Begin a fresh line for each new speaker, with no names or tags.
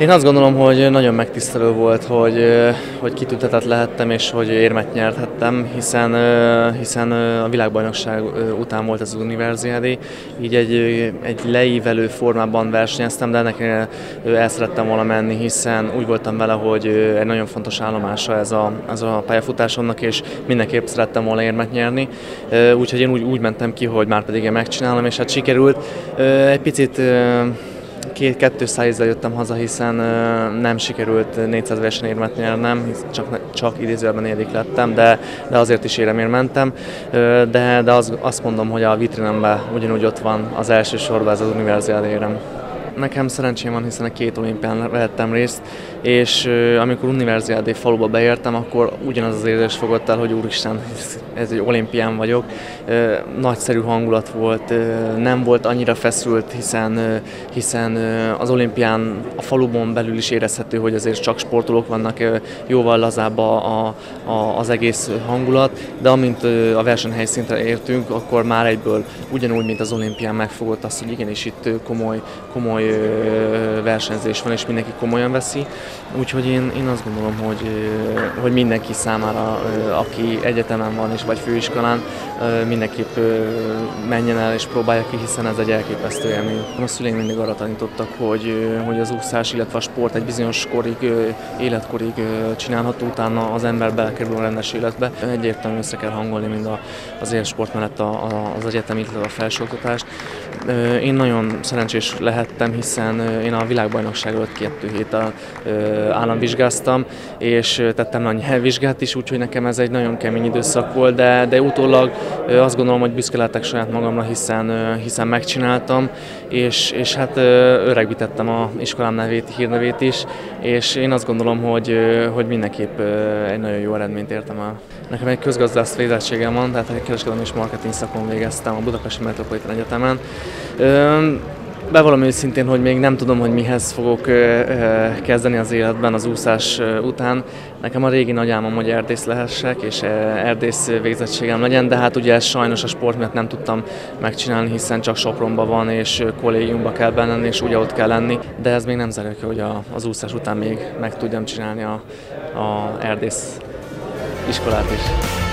Én azt gondolom, hogy nagyon megtisztelő volt, hogy, hogy kitüntetett lehettem és hogy érmet nyerhettem, hiszen, hiszen a világbajnokság után volt az univerziádi, így egy, egy leívelő formában versenyeztem, de ennek el szerettem volna menni, hiszen úgy voltam vele, hogy egy nagyon fontos állomása ez a, ez a pályafutásomnak, és mindenképp szerettem volna érmet nyerni, úgyhogy én úgy, úgy mentem ki, hogy már pedig én megcsinálom, és hát sikerült. Egy picit két, kettő szájízzel jöttem haza, hiszen nem sikerült 400 versenyérmet nyernem, csak, csak idézőben negyedik lettem, de, de azért is éremért mentem. De, de az, azt mondom, hogy a vitrinemben ugyanúgy ott van az első sorban ez az univerziál érem. Nekem szerencsém van, hiszen a két olimpián vehettem részt, és amikor Universiádé faluba beértem, akkor ugyanaz az érzés fogott el, hogy úristen, ez egy olimpián vagyok. Nagyszerű hangulat volt, nem volt annyira feszült, hiszen, hiszen az olimpián a faluban belül is érezhető, hogy azért csak sportolók vannak, jóval lazább a, a, az egész hangulat, de amint a versenyhelyszintre értünk, akkor már egyből ugyanúgy, mint az olimpián megfogott azt, hogy igenis itt komoly, komoly versenyzés van, és mindenki komolyan veszi. Úgyhogy én, én azt gondolom, hogy, hogy mindenki számára, aki egyetemen van és vagy főiskolán, mindenképp menjen el és próbálja ki, hiszen ez egy elképesztő élmény. A szüleim mindig arra tanítottak, hogy, hogy az úszás, illetve a sport egy bizonyos korig, életkorig csinálható, utána az ember belekerül a rendes életbe. Egyértelműen össze kell hangolni mind a, az élsport mellett a, a, az egyetem, illetve a felsőoktatást. Én nagyon szerencsés lehettem, hiszen én a világbajnokság előtt két héttel államvizsgáztam, és tettem a nyelvvizsgát is, úgyhogy nekem ez egy nagyon kemény időszak volt, de, de utólag azt gondolom, hogy büszke lehetek saját magamra, hiszen, hiszen megcsináltam, és, és hát öregbítettem a iskolám nevét, hírnevét is, és én azt gondolom, hogy, hogy mindenképp egy nagyon jó eredményt értem el. Nekem egy közgazdász végzettségem van, tehát egy kereskedelmi és marketing szakon végeztem a Budapesti Metropolitan Egyetemen. Bevallom őszintén, hogy még nem tudom, hogy mihez fogok kezdeni az életben az úszás után. Nekem a régi nagy álmom, hogy erdész lehessek, és erdész végzettségem legyen, de hát ugye ez sajnos a sport miatt nem tudtam megcsinálni, hiszen csak Sopronban van, és kollégiumban kell benne és ugye ott kell lenni. De ez még nem zárja ki, hogy az úszás után még meg tudjam csinálni a, a erdész iskolát is.